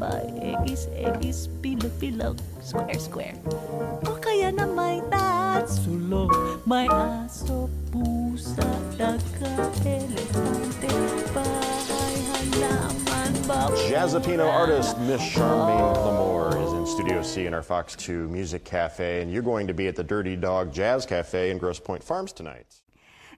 Pa-egis-egis, pilak-pilak, square-square O kaya na may May aso, pusa, daga, elefante Bahay, halaman, bako Jazzipino artist Miss Charmaine Clamor is in Studio C in our Fox 2 Music Cafe, and you're going to be at the Dirty Dog Jazz Cafe in Grosse Pointe Farms tonight.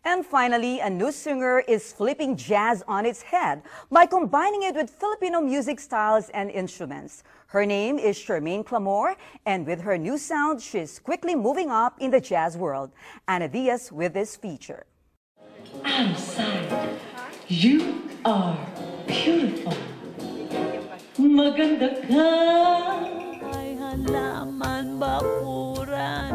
And finally, a new singer is flipping jazz on its head by combining it with Filipino music styles and instruments. Her name is Charmaine Clamor, and with her new sound, she's quickly moving up in the jazz world. Anna Diaz with this feature. I'm sorry. You are beautiful. Maganda ka. Ay, halaman, bakuran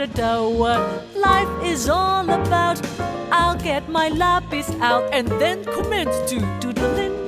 a doubt what life is all about, I'll get my lapis out and then commence to doodling